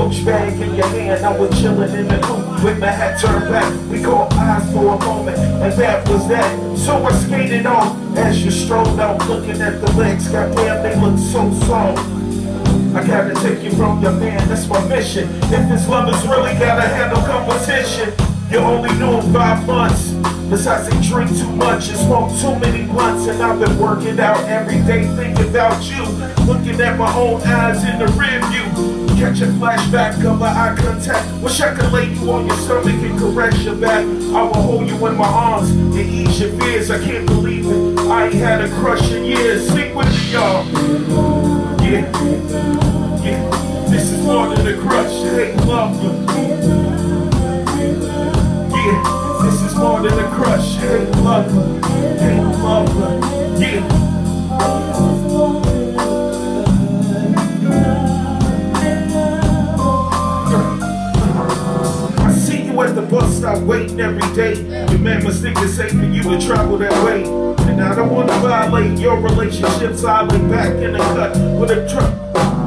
coach bag in your hand. I was chilling in the coupe with my hat turned back. We caught eyes for a moment, and that was that. So I skated on as you strolled out, looking at the legs. Goddamn, they look so soft. I gotta take you from your man, that's my mission. If this love is really gotta handle competition, you only knew him five months. Besides, they drink too much and smoke too many blunts. And I've been working out every day thinking about you. Looking at my own eyes in the rear view. Catch a flashback of eye contact. Wish I could lay you on your stomach and caress your back. I will hold you in my arms and ease your fears. I can't believe it. I ain't had a crush in years. Sing with me, y'all. Yeah, yeah. This is more than a crush. Hey, love. Yeah, this is more than a crush. Hey, lover. Hey, lover. Bus stop waiting every day. Your man must think safe for you to travel that way. And I don't wanna violate your relationship, so I lay back in the cut with a truck.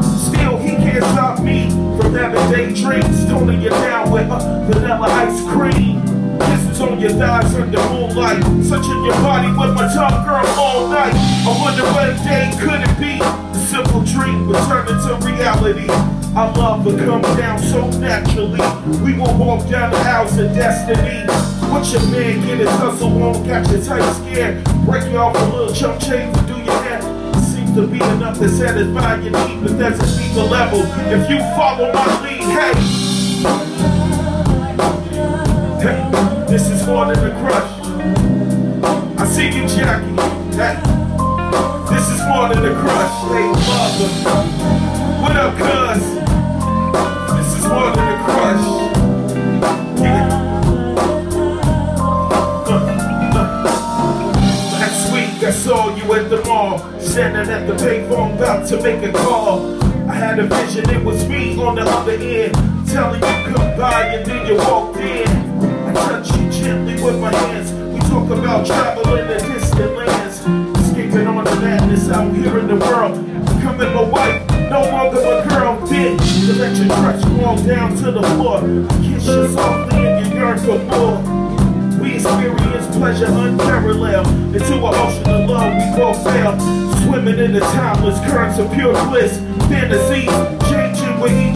Still, he can't stop me from having daydreams, toning you down with uh, vanilla ice cream. Kisses on your thighs under moonlight, touching your body with my tongue, girl, all night. I wonder what day could it be? A simple dream will turn into reality. Our love will come down so naturally. We will walk down the house of destiny. What your man get his hustle on, got you tight scared. Break you off a little chump change and do your hair. Seems to be enough to satisfy your need, but that's a deeper level. If you follow my lead, hey. Hey, this is more than a crush. I see you, Jackie. Hey, this is more than a crush. Hey, mother. Saw you at the mall, standing at the payphone about to make a call. I had a vision, it was me on the other end, telling you by and then you walked in. I touched you gently with my hands. We talk about traveling to distant lands, escaping on the madness out here in the world. Becoming my wife, no longer my girl, bitch. To let your trust fall down to the floor. Kiss you softly and you yearn for more. Experience pleasure unparalleled. Into an ocean of love we both fell. Swimming in the timeless currents of pure bliss. Fantasies changing with each